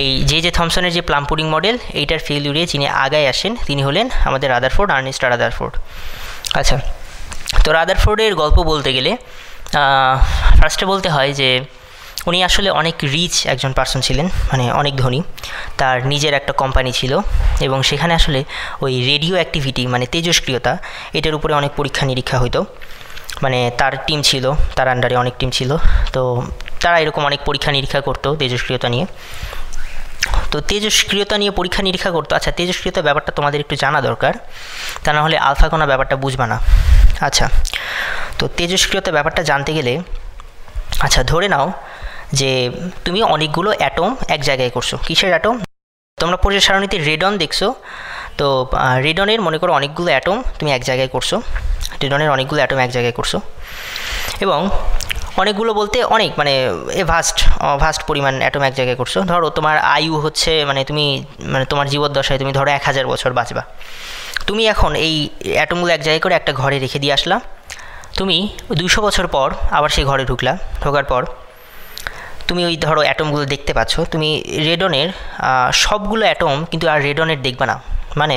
এই যে যে থমসনের যে প্লাম পুডিং মডেল এইটার ফেলিউরে যিনি আগায় আসেন, তিনি হলেন আমাদের রাদারফোর্ড আর্নেস্ট রাদারফোর্ড আচ্ছা তো রাদারফোর্ডের গল্প বলতে গেলে ফার্স্টে বলতে হয় যে, উনি আসলে অনেক রিচ একজন পার্সন ছিলেন মানে অনেক ধনী। তার নিজের একটা কোম্পানি ছিল এবং সেখানে আসলে ওই রেডিও অ্যাক্টিভিটি মানে তেজস্ক্রিয়তা এটার উপরে অনেক পরীক্ষা নিরীক্ষা হতো মানে তার টিম ছিল, তার আন্ডারে অনেক টিম ছিল। তো তারা এরকম অনেক পরীক্ষা নিরীক্ষা করতো তেজস্ক্রিয়তা নিয়ে। তো তেজস্ক্রিয়তা নিয়ে পরীক্ষা নিরীক্ষা করতো। আচ্ছা তেজস্ক্রিয়তা ব্যাপারটা তোমাদের একটু জানা দরকার। তা না হলে আলফা কোনা ব্যাপারটা বুঝবা না। আচ্ছা তো তেজস্ক্রিয়তা ব্যাপারটা জানতে গেলে আচ্ছা ধরে নাও যে তুমি অনেকগুলো অ্যাটম এক জায়গায় করছ। কিসের অ্যাটম তোমরা পরিচয় সারণীতে রেডন দেখছ। তো রেডনের মনে করো অনেকগুলো অ্যাটম তুমি এক জায়গায় করছ। রেডনের অনেকগুলো অ্যাটম এক জায়গায় করছ। এবং অনেকগুলো বলতে অনেক মানে এ ভাস্ট ভাস্ট পরিমাণ অ্যাটম এক জায়গায় করছ। ধরো তোমার আয়ু হচ্ছে মানে তুমি মানে তোমার জীবদ্দশায় তুমি ধরো এক হাজার বছর বাঁচবা। তুমি এখন এই অ্যাটমগুলো এক জায়গায় করে একটা ঘরে রেখে দিয়ে আসলা। তুমি দুশো বছর পর আবার সেই ঘরে ঢুকলা। ঢোকার পর তুমি ওই ধরো অ্যাটমগুলো দেখতে পাচ্ছ। তুমি রেডনের সবগুলো অ্যাটম কিন্তু আর রেডনের দেখবা না। মানে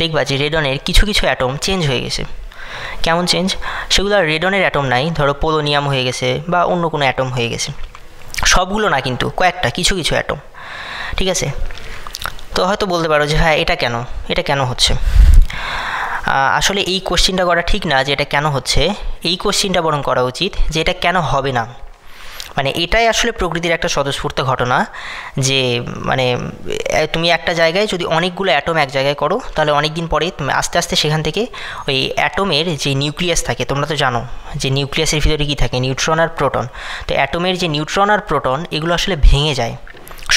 দেখবা যে রেডনের কিছু কিছু অ্যাটম চেঞ্জ হয়ে গেছে। কেমন চেঞ্জ সেগুলো রেডনের অ্যাটম নাই, ধরো পোলোনিয়াম হয়ে গেছে বা অন্য কোনো অ্যাটম হয়ে গেছে। সবগুলো না কিন্তু, কয়েকটা, কিছু কিছু অ্যাটম ঠিক আছে? তো হয়তো বলতে পারো যে হ্যাঁ এটা কেন? এটা কেন হচ্ছে? আসলে এই কোশ্চিনটা করা ঠিক না যে এটা কেন হচ্ছে। এই কোশ্চিনটা বরং করা উচিত যে এটা কেন হবে না? মানে এটাই আসলে প্রকৃতির একটা স্বতঃস্ফূর্ত ঘটনা যে মানে তুমি একটা জায়গায় যদি অনেকগুলো অ্যাটম এক জায়গায় করো, তাহলে অনেক দিন পরে আস্তে আস্তে সেখান থেকে ওই অ্যাটমের যে নিউক্লিয়াস থাকে, তোমরা তো জানো যে নিউক্লিয়াসের ভিতরে কী থাকে? নিউট্রন আর প্রোটন তো অ্যাটমের যে নিউট্রন আর প্রোটন এগুলো আসলে ভেঙে যায়।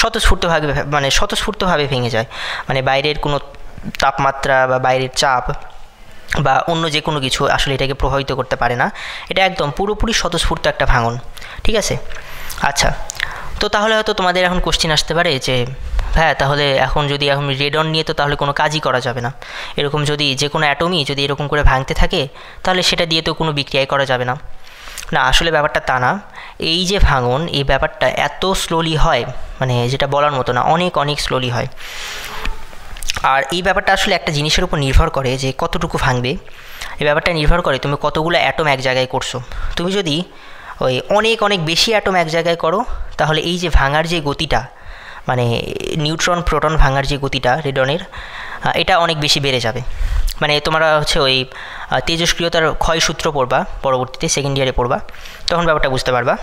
স্বতঃস্ফূর্তভাবে মানে স্বতঃস্ফূর্তভাবে ভেঙে যায়। মানে বাইরের কোনো তাপমাত্রা বা বাইরের চাপ বা অন্য যে কোনো কিছু আসলে এটাকে প্রভাবিত করতে পারে না। এটা একদম পুরোপুরি স্বতঃস্ফূর্ত একটা ভাঙন, ঠিক আছে? আচ্ছা তো তাহলে হয়তো তোমাদের এখন কোশ্চেন আসতে পারে যে হ্যাঁ তাহলে এখন যদি এখন রেডন নিয়ে তো তাহলে কোনো কাজই করা যাবে না। এরকম যদি যে কোনো অ্যাটমই যদি এরকম করে ভাঙতে থাকে, তাহলে সেটা দিয়ে তো কোনো বিক্রিয়াই করা যাবে না। না, আসলে ব্যাপারটা তা না। এই যে ভাঙন, এই ব্যাপারটা এত স্লোলি হয় মানে যেটা বলার মতো না, অনেক অনেক স্লোলি হয়। আর এই ব্যাপারটা আসলে একটা জিনিসের উপর নির্ভর করে যে কতটুকু ভাঙবে। এই ব্যাপারটা নির্ভর করে তুমি কতগুলো অ্যাটম এক জায়গায় করছ। তুমি যদি ওই অনেক অনেক বেশি অ্যাটম এক জায়গায় করো, তাহলে এই যে ভাঙার যে গতিটা মানে নিউট্রন প্রোটন ভাঙার যে গতিটা রেডনের এটা অনেক বেশি বেড়ে যাবে। মানে তোমরা হচ্ছে ওই তেজস্ক্রিয়তার ক্ষয়সূত্র পড়বা, পরবর্তীতে সেকেন্ড ইয়ারে পড়বা, তখন ব্যাপারটা বুঝতে পারবা।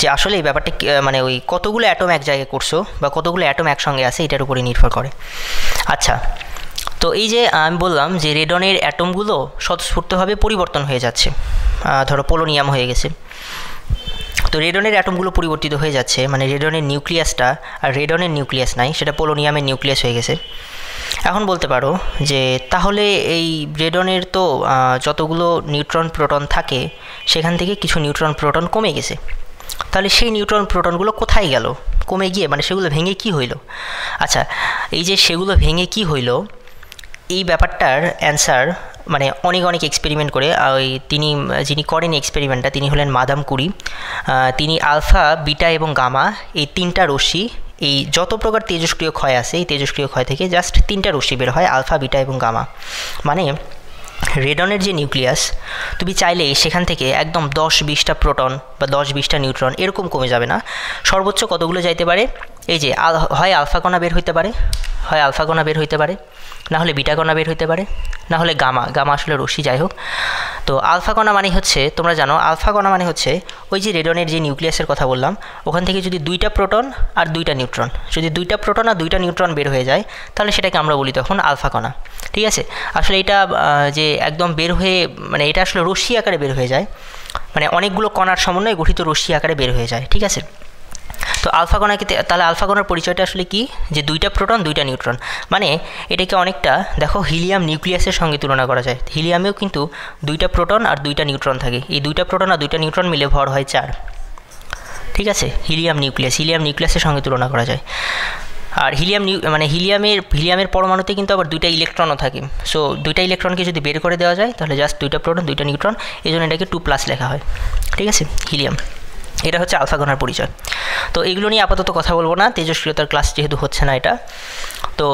যে আসলে এই ব্যাপারটা মানে ওই কতগুলো অ্যাটম এক জায়গায় করছ বা কতগুলো অ্যাটম একসঙ্গে আছে এটার উপরে নির্ভর করে। আচ্ছা তো এই যে আমি বললাম যে রেডনের অ্যাটমগুলো স্বতঃস্ফূর্তভাবে পরিবর্তন হয়ে যাচ্ছে ধরো পোলোনিয়াম হয়ে গেছে। তো রেডনের অ্যাটমগুলো পরিবর্তিত হয়ে যাচ্ছে মানে রেডনের নিউক্লিয়াসটা আর রেডনের নিউক্লিয়াস নাই, সেটা পোলোনিয়ামের নিউক্লিয়াস হয়ে গেছে। এখন বলতে পারো যে তাহলে এই রেডনের তো যতগুলো নিউট্রন প্রোটন থাকে, সেখান থেকে কিছু নিউট্রন প্রোটন কমে গেছে। তাহলে সেই নিউট্রন প্রোটনগুলো কোথায় গেল? কমে গিয়ে মানে সেগুলো ভেঙে কি হইল? আচ্ছা এই যে সেগুলো ভেঙে কি হইল, এই ব্যাপারটার অ্যান্সার মানে অনেক অনেক এক্সপেরিমেন্ট করে ওই তিনি, যিনি করেন এক্সপেরিমেন্টটা তিনি হলেন মাদাম কুরি। তিনি আলফা, বিটা এবং গামা, এই তিনটা রশ্মি, এই যত প্রকার তেজস্ক্রিয় ক্ষয় আছে, এই তেজস্ক্রিয় ক্ষয় থেকে জাস্ট তিনটা রশ্মি বের হয়, আলফা, বিটা এবং গামা। মানে রেডনের যে নিউক্লিয়াস তুমি চাইলে সেখান থেকে একদম দশ বিশটা প্রোটন বা দশ বিশটা নিউট্রন এরকম কমে যাবে না। সর্বোচ্চ কতগুলো যাইতে পারে? এই যে হয় আলফা কণা বের হইতে পারে, হয় আলফা কণা বের হইতে পারে। না হলে বিটা কণা বের হইতে পারে, না হলে গামা গামা আসলে রশ্মি, যাই হোক। তো আলফা কণা মানে হচ্ছে, তোমরা জানো, আলফা কণা মানে হচ্ছে ওই যে রেডনের যে নিউক্লিয়াসের কথা বললাম, ওখান থেকে যদি দুইটা প্রোটন আর দুইটা নিউট্রন, যদি দুইটা প্রোটন আর দুইটা নিউট্রন বের হয়ে যায়, তাহলে সেটাকে আমরা বলি তখন আলফা কণা। ঠিক আছে? আসলে এটা যে একদম বের হয়ে মানে এটা আসলে রশ্মি আকারে বের হয়ে যায় মানে অনেকগুলো কণার সমন্বয়ে গঠিত রশ্মি আকারে বের হয়ে যায়, ঠিক আছে? তো আলফা কণাকে তাহলে আলফা কণার পরিচয়টা আসলে কি? যে দুইটা প্রোটন, দুইটা নিউট্রন। মানে এটাকে অনেকটা, দেখো হিলিয়াম নিউক্লিয়াসের সঙ্গে তুলনা করা যায়। হিলিয়ামেও কিন্তু দুইটা প্রোটন আর দুইটা নিউট্রন থাকে। এই দুইটা প্রোটন আর দুইটা নিউট্রন মিলে ভর হয় চার। ঠিক আছে? হিলিয়াম নিউক্লিয়াস, হিলিয়াম নিউক্লিয়াসের সঙ্গে তুলনা করা যায়। আর হিলিয়াম নিউ মানে হিলিয়ামের হিলিয়ামের পরমাণুতে কিন্তু আবার দুইটা ইলেকট্রনও থাকে। সো দুইটা ইলেকট্রনকে যদি বের করে দেওয়া যায়, তাহলে জাস্ট দুইটা প্রোটন, দুইটা নিউট্রন, এই জন্য এটাকে টু প্লাস লেখা হয়। ঠিক আছে? হিলিয়াম। এটা হচ্ছে আলফা কণার পরিচয়। তো এগুলো নিয়ে আপাতত কথা বলব না, তেজস্ক্রিয়তার ক্লাস যেহেতু হচ্ছে না এটা। তো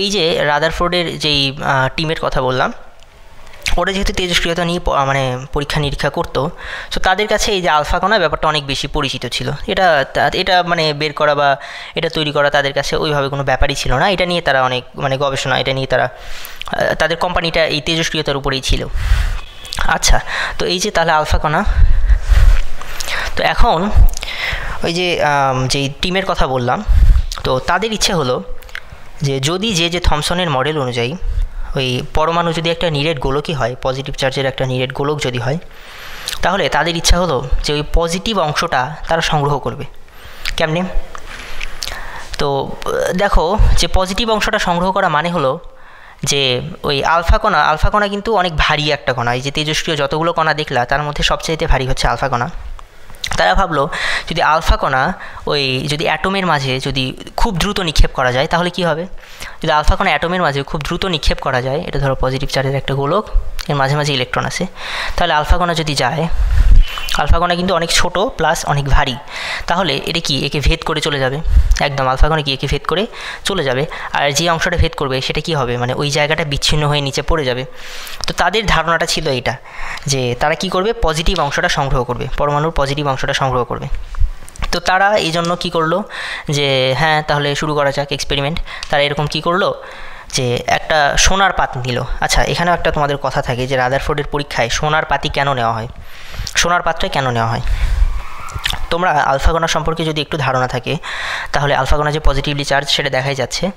এই যে রাদারফোর্ডের যেই টিমের কথা বললাম, ওরা যেহেতু তেজস্ক্রিয়তা নিয়ে মানে পরীক্ষা নিরীক্ষা করতো সো তাদের কাছে এই যে আলফা কণা ব্যাপারটা অনেক বেশি পরিচিত ছিল। এটা এটা মানে বের করা বা এটা তৈরি করা তাদের কাছে ওইভাবে কোনো ব্যাপারই ছিল না। এটা নিয়ে তারা অনেক মানে গবেষণা, এটা নিয়ে তারা তাদের কোম্পানিটা এই তেজস্ক্রিয়তার উপরেই ছিল। আচ্ছা তো এই যে তাহলে আলফা কণা তো এখন ওই যে যে টিমের কথা বললাম, তো তাদের ইচ্ছে হলো যে যদি যে যে থমসনের মডেল অনুযায়ী ওই পরমাণু যদি একটা নিরেট গোলকই হয় পজিটিভ চার্জের একটা নিরেট গোলক যদি হয়, তাহলে তাদের ইচ্ছা হলো যে ওই পজিটিভ অংশটা তারা সংগ্রহ করবে। কেমনে? তো, দেখো যে পজিটিভ অংশটা সংগ্রহ করা মানে হলো যে ওই আলফা কণা আলফা কণা কিন্তু অনেক ভারী একটা কণা। এই যে তেজস্ক্রিয় যতগুলো কণা দেখলা, তার মধ্যে সবচাইতে ভারী হচ্ছে আলফা কণা। তারা ভাবলো, যদি আলফা কণা ওই যদি অ্যাটমের মাঝে যদি খুব দ্রুত নিক্ষেপ করা যায়, তাহলে কি হবে? যদি আলফা কণা অ্যাটমের মাঝে খুব দ্রুত নিক্ষেপ করা যায়, এটা ধরো পজিটিভ চার্জের একটা গোলক, এর মাঝে মাঝে ইলেকট্রন আছে তাহলে আলফা কণা যদি যায় আলফা কণা কিন্তু অনেক ছোট প্লাস অনেক ভারী। তাহলে এটা কি একে ভেদ করে চলে যাবে? একদম আলফা কণা কি একে ভেদ করে চলে যাবে। আর যে অংশটা ভেদ করবে, সেটা কি হবে? মানে ওই জায়গাটা বিচ্ছিন্ন হয়ে নিচে পড়ে যাবে। তো তাদের ধারণাটা ছিল এটা, যে তারা কি করবে? পজিটিভ অংশটা সংগ্রহ করবে, পরমাণুর পজিটিভ অংশটা সংগ্রহ করবে। তো তারা এই জন্য কী করল? যে হ্যাঁ তাহলে শুরু করা যাক এক্সপেরিমেন্ট তারা এরকম কী করল? যে একটা সোনার পাত নিল। আচ্ছা এখানেও একটা তোমাদের কথা থাকে যে রাদারফোর্ডের পরীক্ষায় সোনার পাতি কেন নেওয়া হয়? সোনার পাত্রে কেন নেওয়া হয়? তোমরা আলফাগোনা সম্পর্কে যদি একটু ধারণা থাকে, তাহলে আলফাগোনা যে পজিটিভলি চার্জ সেটা দেখাই যাচ্ছে।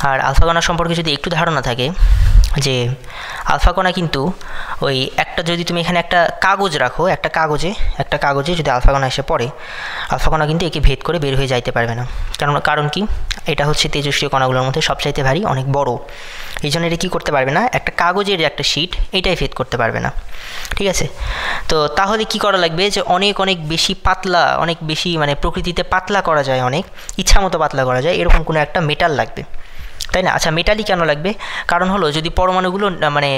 আর আলফাগোনা সম্পর্কে যদি একটু ধারণা থাকে, যে আলফাগোনা কিন্তু ওই একটা যদি তুমি এখানে একটা কাগজ রাখো, একটা কাগজে একটা কাগজে যদি আলফাগোনা এসে পড়ে, আলফাগোনা কিন্তু একে ভেদ করে বের হয়ে যাইতে পারবে না। কারণ কারণ কি? এটা হচ্ছে তেজস্ক্রিয় কণাগুলোর মধ্যে সবচাইতে ভারী, অনেক বড়। এই জন্য এটা কী করতে পারবে না? একটা কাগজের একটা শিট এটাই ফেদ করতে পারবে না। ঠিক আছে? তো তাহলে কি করা লাগবে যে অনেক অনেক বেশি পাতলা, অনেক বেশি মানে প্রকৃতিতে পাতলা করা যায় অনেক ইচ্ছা মতো পাতলা করা যায়, এরকম কোনো একটা মেটাল লাগবে। তাই না? আচ্ছা মেটালই কেন লাগবে? কারণ হলো যদি পরমাণুগুলো মানে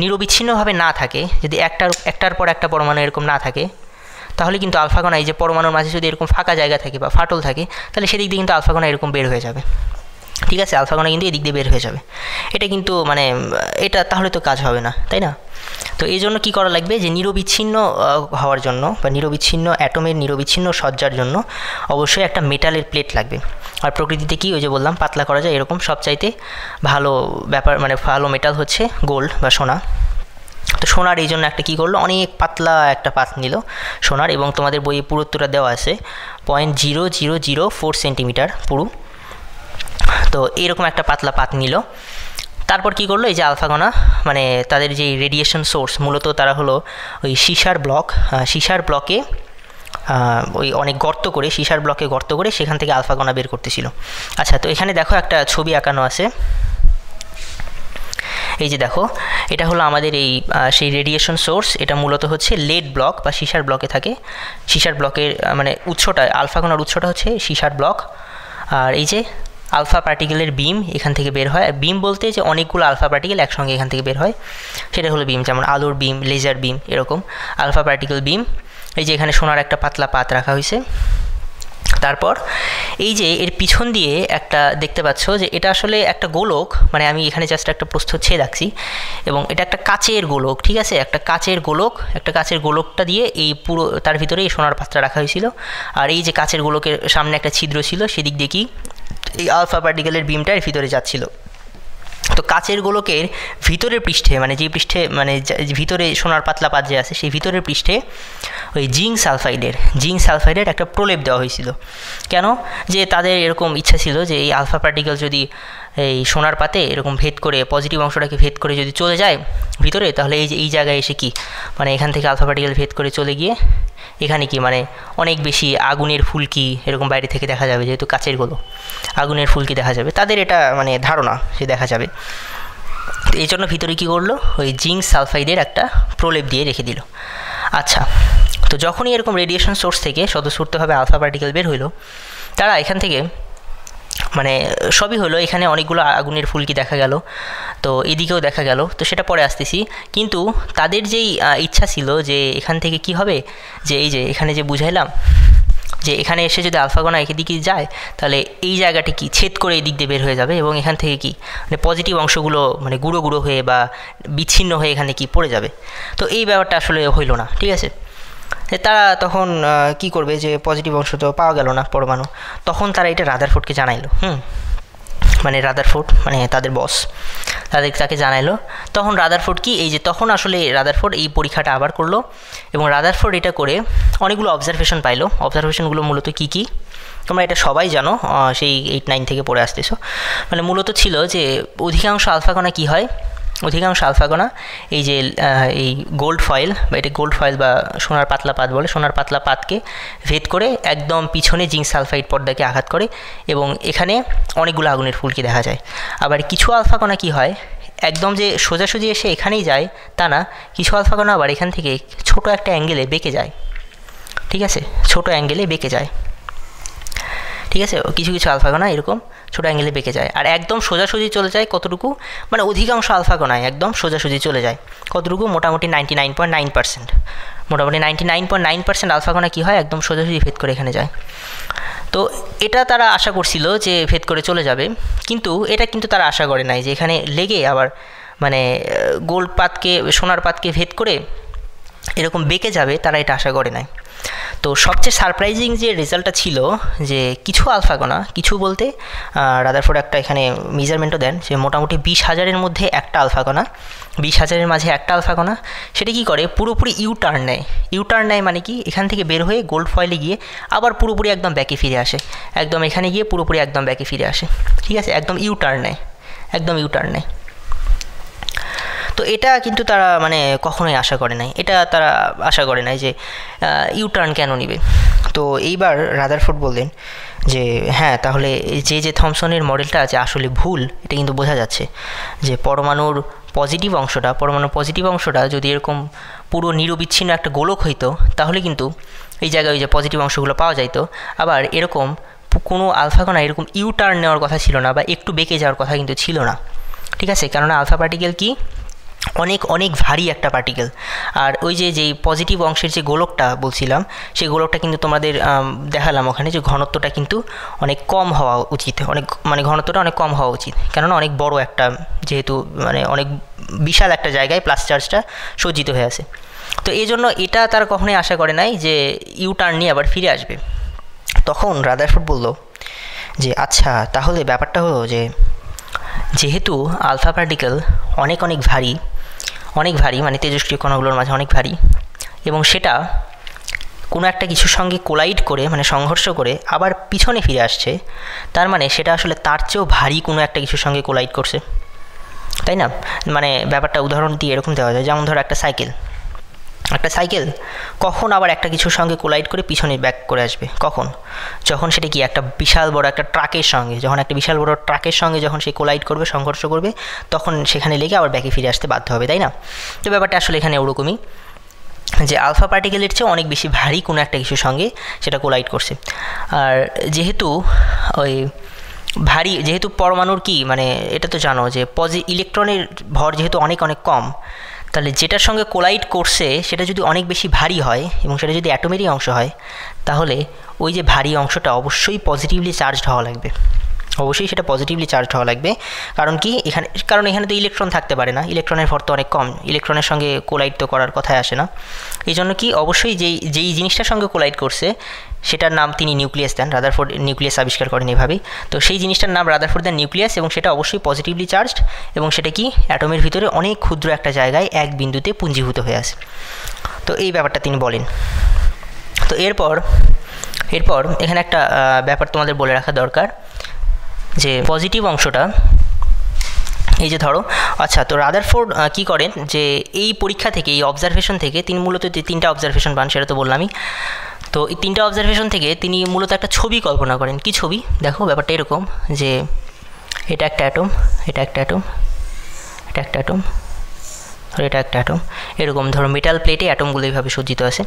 নিরবিচ্ছিন্নভাবে না থাকে, যদি একটার একটার পর একটা পরমাণু এরকম না থাকে, তাহলে কিন্তু আলফাগোনা এই যে পরমাণুর মাঝে যদি এরকম ফাঁকা জায়গা থাকে বা ফাটল থাকে, তাহলে সেদিক দিয়ে কিন্তু আলফাগোনা এরকম বের হয়ে যাবে। ঠিক আছে, আলফা আলফাগোনা কিন্তু এদিক দিয়ে বের হয়ে যাবে। এটা কিন্তু মানে এটা তাহলে তো কাজ হবে না, তাই না? তো এই জন্য কী করা লাগবে যে, নিরবিচ্ছিন্ন হওয়ার জন্য বা নিরবিচ্ছিন্ন অ্যাটমের নিরবিচ্ছিন্ন সজ্জার জন্য অবশ্যই একটা মেটালের প্লেট লাগবে। আর প্রকৃতিতে কী, ওই যে বললাম, পাতলা করা যায়, এরকম সবচাইতে ভালো ব্যাপার মানে ভালো মেটাল হচ্ছে গোল্ড বা সোনা। তো সোনার এই জন্য একটা কী করল, অনেক পাতলা একটা পাত নিল সোনার এবং তোমাদের বইয়ে পুরুত্বটা দেওয়া আছে point zero zero zero four centimetre পুরু। তো এরকম একটা পাতলা পাত নিল। তারপর কি করল, এই যে আলফাগোনা মানে তাদের যে রেডিয়েশন সোর্স মূলত তারা হলো ওই সিসার ব্লক সিসার ব্লকে ওই অনেক গর্ত করে, সিসার ব্লকে গর্ত করে সেখান থেকে আলফাগোনা বের করতেছিল। আচ্ছা তো এখানে দেখো একটা ছবি আঁকানো আছে। এই যে দেখো, এটা হলো আমাদের এই সেই রেডিয়েশন সোর্স এটা মূলত হচ্ছে লেড ব্লক বা সিসার ব্লকে থাকে। সিসার ব্লকের মানে উৎসটা আলফাগোনার উৎসটা হচ্ছে সিসার ব্লক আর এই যে আলফা পার্টিকেলের বিম এখান থেকে বের হয়। বিম বলতে যে অনেকগুলো আলফা পার্টিকেল একসঙ্গে এখান থেকে বের হয়, সেটা হলো বিম, যেমন আলোর বিম, লেজার বিম, এরকম। আলফা পার্টিকেল বিম, এই যে এখানে সোনার একটা পাতলা পাত রাখা হয়েছে। তারপর এই যে এর পিছন দিয়ে একটা দেখতে পাচ্ছ যে এটা আসলে একটা গোলক মানে আমি এখানে জাস্ট একটা প্রস্থ ছেয়ে রাখছি, এবং এটা একটা কাচের গোলক, ঠিক আছে? একটা কাচের গোলক, একটা কাচের গোলকটা দিয়ে এই পুরো, তার ভিতরে এই সোনার পাত্রা রাখা হয়েছিল। আর এই যে কাচের গোলকের সামনে একটা ছিদ্র ছিল, সেদিক দিয়ে কি এই আলফা পার্টিকেলের বিমটা এর ভিতরে যাচ্ছিল। তো কাচের গোলকের ভিতরের পৃষ্ঠে মানে যে পৃষ্ঠে মানে ভিতরে সোনার পাতলা পাত যে আছে, সেই ভিতরের পৃষ্ঠে ওই জিঙ্ক সালফাইডের জিঙ্ক সালফাইডের একটা প্রলেপ দেওয়া হয়েছিল। কেন? যে তাদের এরকম ইচ্ছা ছিল যে এই আলফা পার্টিকেল যদি এই সোনার পাতে এরকম ভেদ করে পজিটিভ অংশটাকে ভেদ করে যদি চলে যায় ভিতরে, তাহলে এই যে এই জায়গায় এসে কি? মানে এখান থেকে আলফা পার্টিকেল ভেদ করে চলে গিয়ে এখানে কি? মানে অনেক বেশি আগুনের ফুলকি এরকম বাইরে থেকে দেখা যাবে, যেহেতু কাচের গোলো। আগুনের ফুলকি দেখা যাবে? তাদের এটা মানে ধারণা সে দেখা যাবে। এই জন্য ভিতরে কী করল? ওই জিঙ্ক সালফাইডের একটা প্রলেপ দিয়ে রেখে দিল। আচ্ছা তো যখনই এরকম রেডিয়েশন সোর্স থেকে স্বতঃস্ফূর্তভাবে আলফা পার্টিকেল বের হইল, তারা এখান থেকে মানে সবই হলো, এখানে অনেকগুলো আগুনের ফুলকি দেখা গেল, তো এদিকেও দেখা গেল, তো সেটা পরে আসতেছি। কিন্তু তাদের যেই ইচ্ছা ছিল যে এখান থেকে কি হবে, যে এই যে এখানে যে বুঝাইলাম, যে এখানে এসে যদি আলফাগোনা এদিকে যায়, তাহলে এই জায়গাটি কি ছেদ করে এই দিক দিয়ে বের হয়ে যাবে এবং এখান থেকে কি মানে পজিটিভ অংশগুলো মানে গুঁড়ো গুঁড়ো হয়ে বা বিচ্ছিন্ন হয়ে এখানে কি পড়ে যাবে। তো এই ব্যাপারটা আসলে হইল না, ঠিক আছে? তারা তখন কি করবে যে পজিটিভ অংশ তো পাওয়া গেল না পরমাণু। তখন তারা এটা রাদার রাদারফোর্ডকে জানাইলো, হুম? মানে রাদার রাদারফোর্ড মানে তাদের বস তাদের তাকে জানাইলো। তখন রাদার রাদারফোর্ড কি, এই যে তখন আসলে রাদার রাদারফোর্ড এই পরীক্ষাটা আবার করল এবং রাদার রাদারফোর্ড এটা করে অনেকগুলো অবজারভেশন পাইলো। অবজারভেশনগুলো মূলত কী কী? তোমরা এটা সবাই জানো সেই এইট নাইন থেকে পড়ে আসতেছো। মানে মূলত ছিল যে অধিকাংশ আলফাকণা কী হয়? অধিকাংশ আলফাগোনা এই যে এই গোল্ড ফয়েল বা এটা গোল্ড ফয়েল বা সোনার পাতলা পাত বলে, সোনার পাতলা পাতকে ভেদ করে একদম পিছনে জিঙ্ক সালফাইড পর্দাকে আঘাত করে এবং এখানে অনেকগুলো আগুনের ফুলকি দেখা যায়। আবার কিছু আলফাগোনা কি হয়, একদম যে সোজাসুজি এসে এখানেই যায় তা না, কিছু আলফাগোনা আবার এখান থেকে ছোট একটা অ্যাঙ্গেলে বেঁকে যায়। ঠিক আছে? ছোট অ্যাঙ্গেলে বেঁকে যায়। ঠিক আছে? কিছু কিছু আলফাগোনা এরকম। ছোটো অ্যাঙ্গেলে বেঁকে যায়। আর একদম সোজাসুজি চলে যায় কতটুকু? মানে অধিকাংশ আলফা আলফাগোনায় একদম সোজাসুজি চলে যায়। কতটুকু? মোটামুটি ninety nine point nine percent মোটামুটি ninety nine point nine percent আলফাগোনা কী হয়? একদম সোজাসুজি ভেদ করে এখানে যায়। তো এটা তারা আশা করছিল যে ভেদ করে চলে যাবে। কিন্তু এটা কিন্তু তারা আশা করে নাই যে এখানে লেগে আবার মানে গোল্ড পাতকে, সোনার পাতকে ভেদ করে এরকম বেঁকে যাবে, তারা এটা আশা করে নাই। তো সবচেয়ে সারপ্রাইজিং যে রেজাল্টটা ছিল যে কিছু আলফাগোনা কিছু বলতে রাদারফোর্ড একটা এখানে মেজারমেন্টও দেন যে মোটামুটি বিশ হাজারের মধ্যে একটা আলফাগোনা বিশ হাজারের মাঝে একটা আলফাগোনা সেটা কি করে? পুরোপুরি ইউ টার্ন নেয়। ইউ টার্ন নেয় মানে কি? এখান থেকে বের হয়ে গোল্ড ফয়েলে গিয়ে আবার পুরোপুরি একদম ব্যাকে ফিরে আসে। একদম এখানে গিয়ে পুরোপুরি একদম ব্যাকে ফিরে আসে। ঠিক আছে? একদম ইউ টার্ন নেয়। একদম ইউ টার্ন নেয়। তো এটা কিন্তু তারা মানে কখনোই আশা করে নাই। এটা তারা আশা করে নাই যে ইউটার্ন কেন নিবে? তো এইবার রাদারফোর্ড বললেন যে হ্যাঁ তাহলে যে যে থমসনের মডেলটা আছে আসলে ভুল, এটা কিন্তু বোঝা যাচ্ছে যে পরমাণুর পজিটিভ অংশটা, পরমাণুর পজিটিভ অংশটা যদি এরকম পুরো নিরবিচ্ছিন্ন একটা গোলক হইতো, তাহলে কিন্তু এই জায়গায় ওই যে পজিটিভ অংশগুলো পাওয়া যাইতো। আবার এরকম কোনো আলফাকোনা এরকম ইউ টার্ন নেওয়ার কথা ছিল না বা একটু বেঁকে যাওয়ার কথা কিন্তু ছিল না। ঠিক আছে? কেননা আলফা পার্টিকেল কি? অনেক অনেক ভারী একটা পার্টিকেল আর ওই যে, যেই পজিটিভ অংশের যে গোলকটা বলছিলাম, সেই গোলকটা কিন্তু তোমাদের দেখালাম ওখানে যে ঘনত্বটা কিন্তু অনেক কম হওয়া উচিত। অনেক মানে ঘনত্বটা অনেক কম হওয়া উচিত। কেননা অনেক বড় একটা, যেহেতু মানে অনেক বিশাল একটা জায়গায় প্লাস চার্জটা সজ্জিত হয়ে আছে। তো এই জন্য এটা তার কখনোই আশা করে নাই যে ইউ টার্ন নিয়ে আবার ফিরে আসবে। তখন রাদারফুড বলল যে আচ্ছা তাহলে ব্যাপারটা হলো যে যেহেতু আলফা পার্টিকেল অনেক অনেক ভারী অনেক ভারী মানে তেজস্ক্রিয় কণাগুলোর মাঝে অনেক ভারী, এবং সেটা কোনো একটা কিছুর সঙ্গে কোলাইড করে মানে সংঘর্ষ করে আবার পিছনে ফিরে আসছে, তার মানে সেটা আসলে তার চেয়েও ভারী কোনো একটা কিছুর সঙ্গে কোলাইড করছে। তাই না? মানে ব্যাপারটা উদাহরণ দিয়ে এরকম দেওয়া যায়, যেমন ধরো একটা সাইকেল একটা সাইকেল কখন আবার একটা কিছুর সঙ্গে কোলাইড করে পিছনে ব্যাক করে আসবে? কখন? যখন সেটা কি একটা বিশাল বড় একটা ট্রাকের সঙ্গে, যখন একটা বিশাল বড় ট্রাকের সঙ্গে যখন সে কোলাইড করবে, সংঘর্ষ করবে, তখন সেখানে লেগে আবার ব্যাকে ফিরে আসতে বাধ্য হবে, তাই না? তো ব্যাপারটা আসলে এখানে ওরকমই যে আলফা পার্টিকেলের চেয়ে অনেক বেশি ভারী কোনো একটা কিছুর সঙ্গে সেটা কোলাইড করছে। আর যেহেতু ওই ভারী, যেহেতু পরমাণুর কি মানে এটা তো জানো যে পজি ইলেকট্রনের ভর যেহেতু অনেক অনেক কম তাহলে যেটার সঙ্গে কোলাইড করছে, সেটা যদি অনেক বেশি ভারী হয় এবং সেটা যদি অ্যাটোমেরই অংশ হয়, তাহলে ওই যে ভারী অংশটা অবশ্যই পজিটিভলি চার্জড হওয়া লাগবে। অবশ্যই সেটা পজিটিভলি চার্জ হওয়া লাগবে। কারণ কি? এখানে, কারণ এখানে তো ইলেকট্রন থাকতে পারে না। ইলেকট্রনের ভর তো অনেক কম। ইলেকট্রনের সঙ্গে কোলাইড তো করার কথাই আসে না। এই জন্য কি? অবশ্যই যেই যেই জিনিসটার সঙ্গে কোলাইড করছে সেটার নাম তিনি নিউক্লিয়াস দেন, রাদারফোর্ড নিউক্লিয়াস আবিষ্কার করেন এভাবেই। তো সেই জিনিসটার নাম রাদারফোর্ড দেন নিউক্লিয়াস এবং সেটা অবশ্যই পজিটিভলি চার্জড এবং সেটা কি অ্যাটমের ভিতরে অনেক ক্ষুদ্র একটা জায়গায় এক বিন্দুতে পুঞ্জীভূত হয়ে আসে তো এই ব্যাপারটা তিনি বলেন। তো এরপর এরপর এখানে একটা ব্যাপার তোমাদের বলে রাখা দরকার যে পজিটিভ অংশটা, এই যে ধরো আচ্ছা তো রাদারফোর্ড কী করেন যে এই পরীক্ষা থেকে, এই অবজারভেশন থেকে তিনি মূলত তিনটা অবজারভেশন পান সেটা তো বললামই তো এই তিনটা অবজারভেশন থেকে তিনি মূলত একটা ছবি কল্পনা করেন। কি ছবি? দেখো, ব্যাপারটা এরকম যে এটা একটা অ্যাটম এটা একটা অ্যাটম এটা একটা অ্যাটম এটা একটা অ্যাটম এরকম ধরো মেটাল প্লেটে অ্যাটমগুলো এইভাবে সজ্জিত আছে।